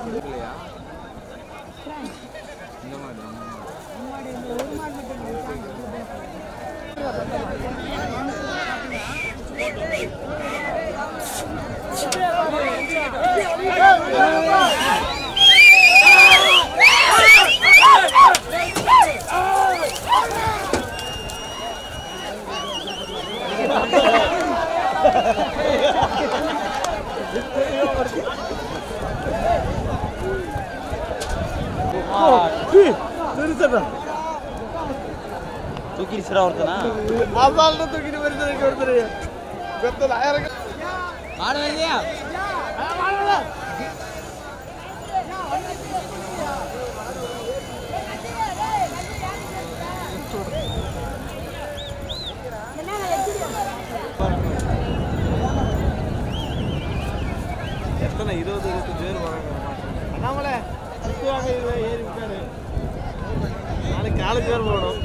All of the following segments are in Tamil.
Ha ha ha ha! ತುಕಿರಿ ಸಿರ ಹೊರ್ತನ ತುಕಿರಿ ಬರ್ತಾರೆ ಬರ್ತಾರೆ ಗೊತ್ತಲ್ಲ ಯಾರ நாலு பேர் போகணும்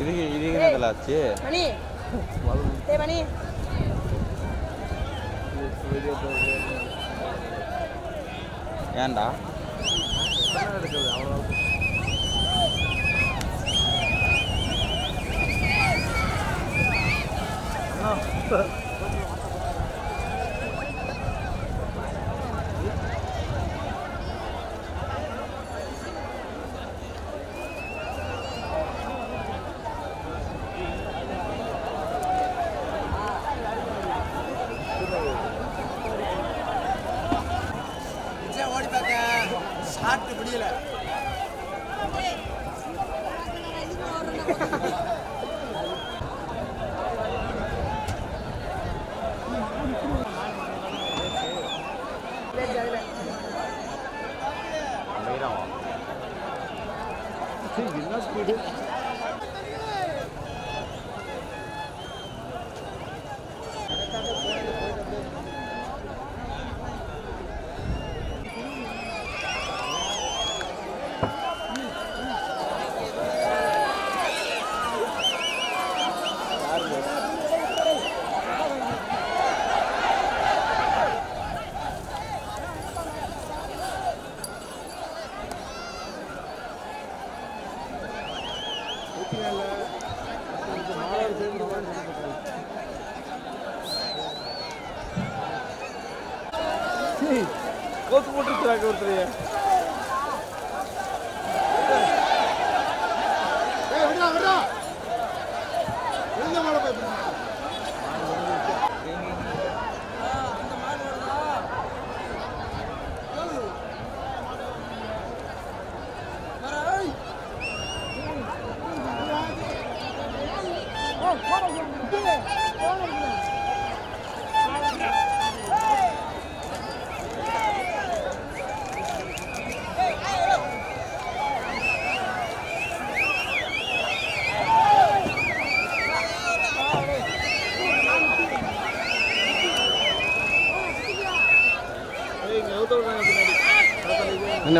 இதுக்கு இதுக்கு என்னதுல ஆச்சு? மணி. ஏய் மணி. ஏன்டா? but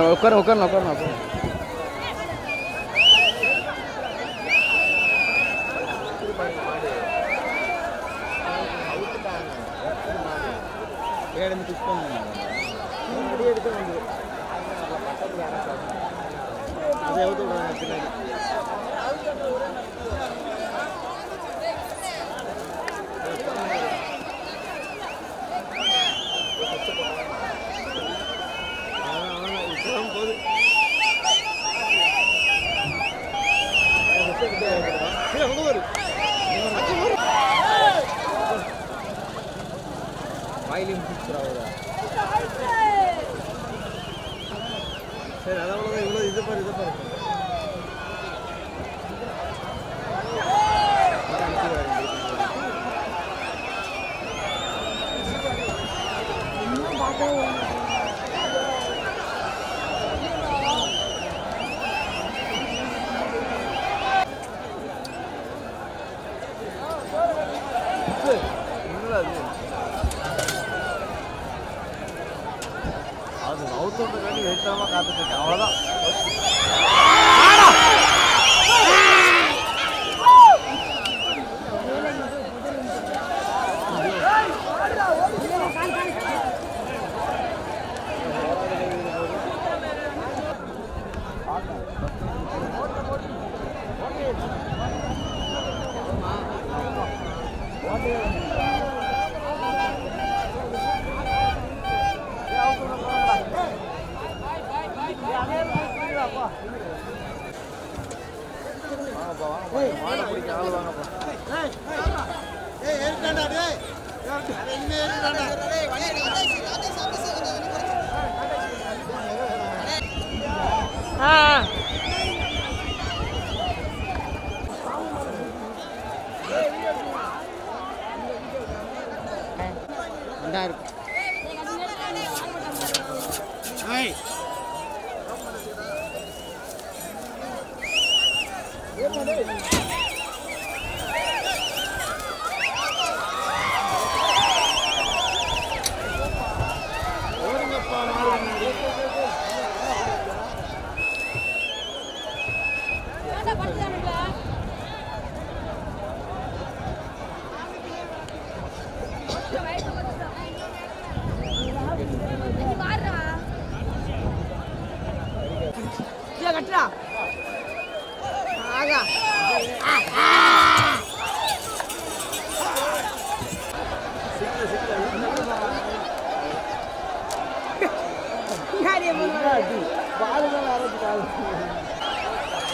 जाओ कर नौकर नौकर कर largo. அடி. பால் தான் ஆரம்பிச்சு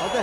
ஓகே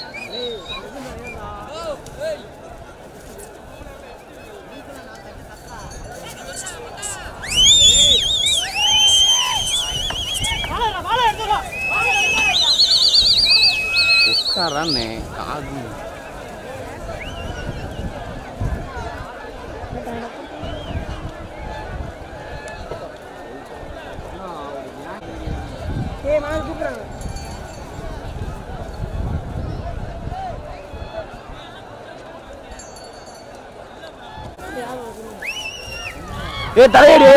பேசாரான்னு காது ஏ தலையடி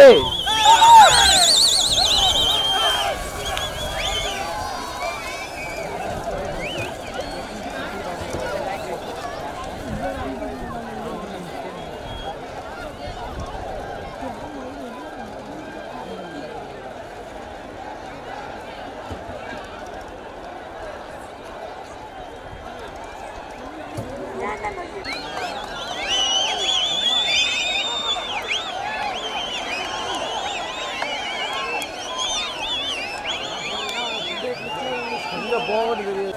ball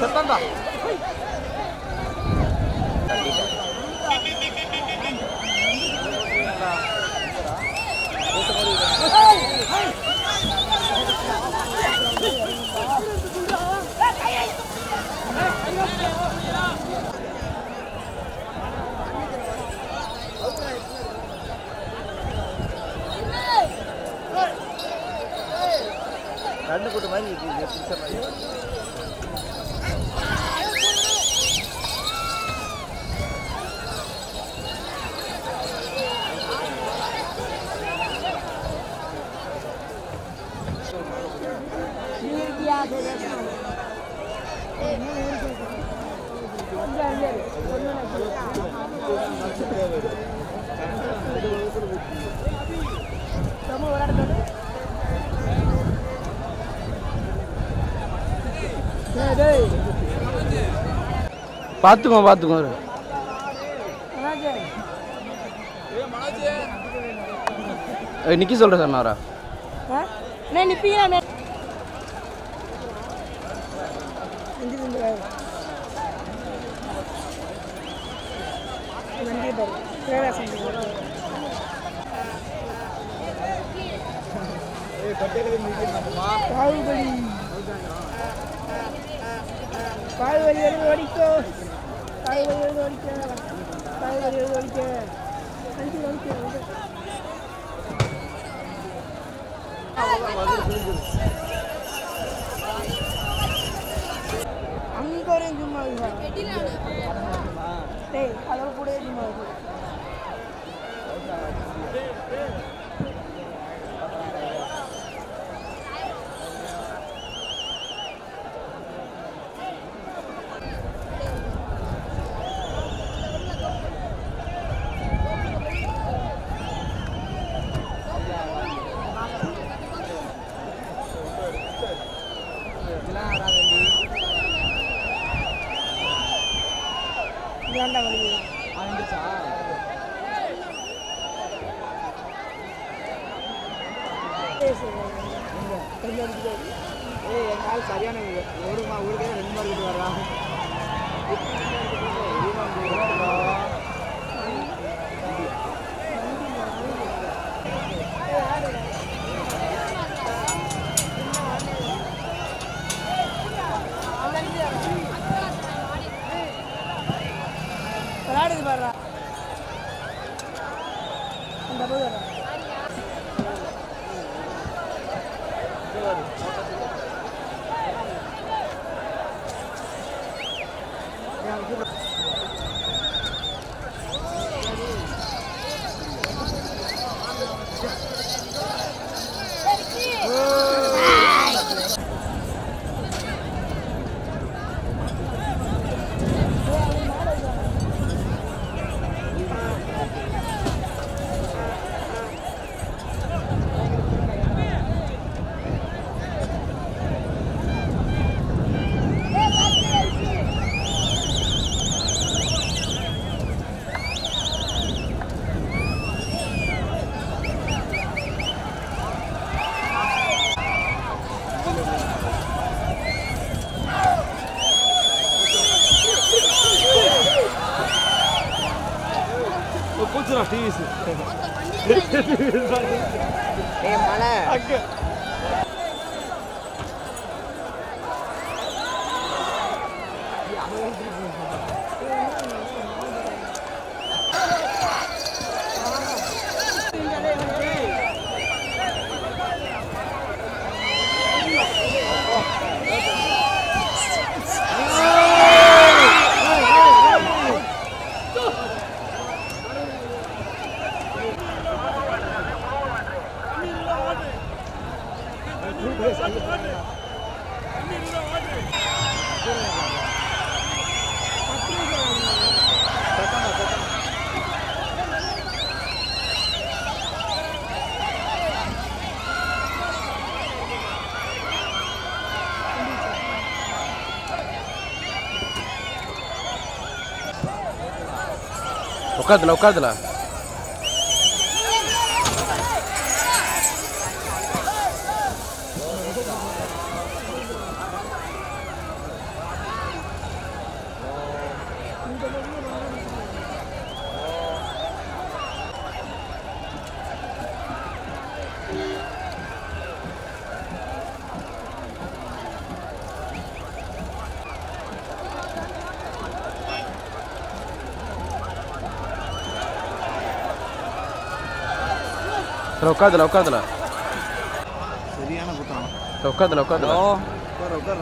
됐단다 다른 것도 많이 얘기해 주잖아요. ¿Vamos a volar பார்த்துக்கோ பார்த்துக்கோ நிக்கி சொல்கிறேன் சார் நாரா நான் கால் மே இந்தி இந்தி வண்டி பாரு பிரகாசம் பாகுபலி பாகுபலி எழுது ஓடிக்கோ. ஓடிக்க ஓடிக்க. அஞ்சு ஓடிக்க. அங்க ஒரு சும்மா டேய் கூட சும்மா 咱们。ஏய் وكدلة وكدلة உட்காந்துல உட்காந்துல உட்காந்துல சரியான குத்தம் உட்காந்துல உட்காந்துல உட்கார உட்கார.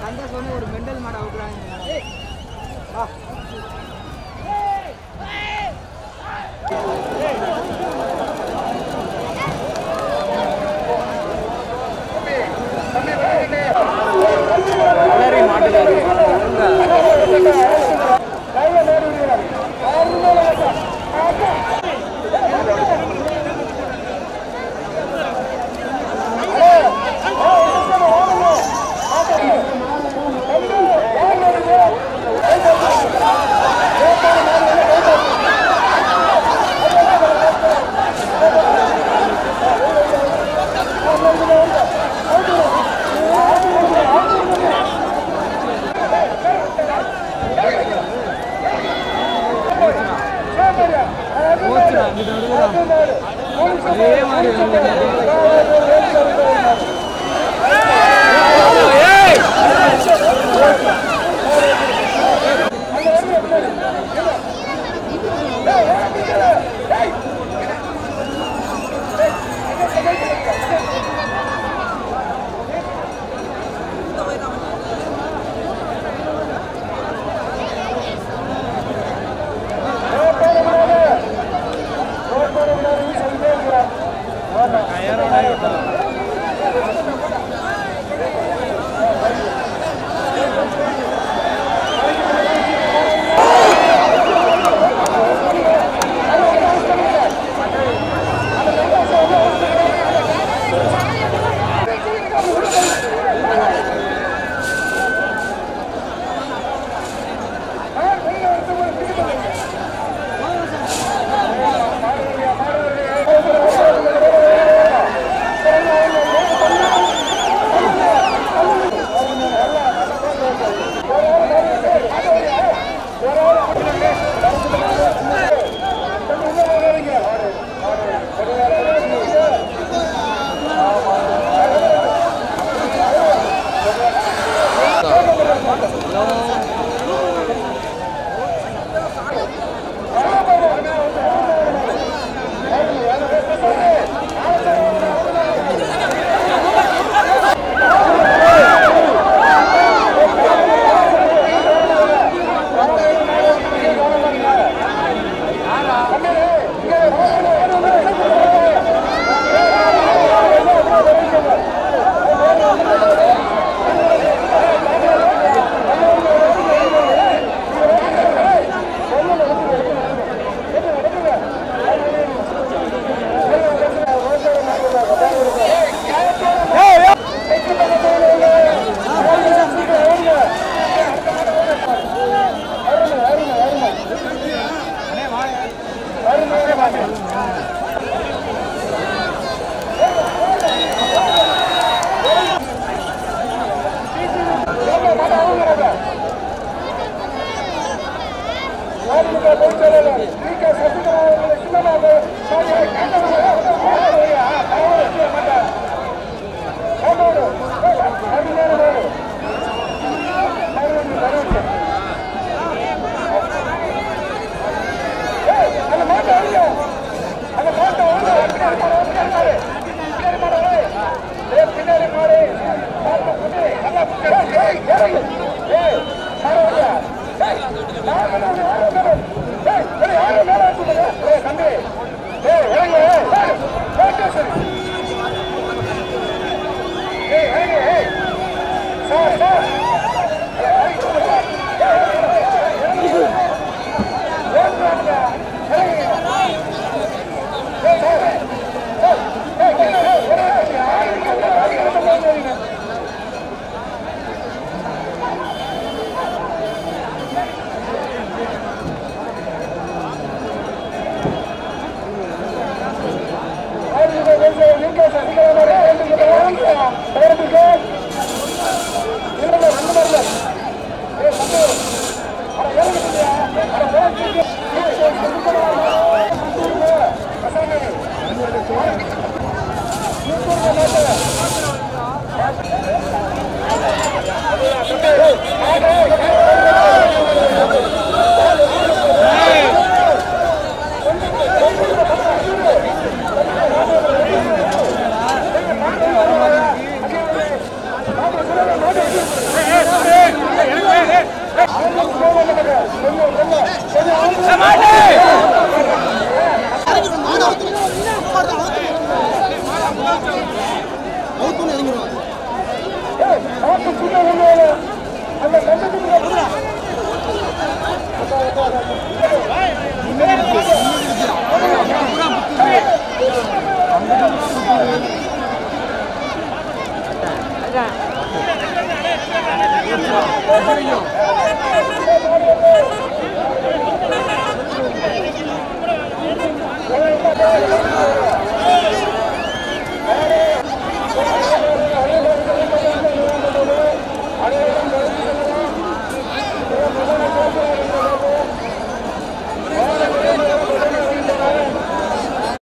சண்டை சொன்ன ஒரு மெண்டல் மாட அவுக்குறாங்க கயரோட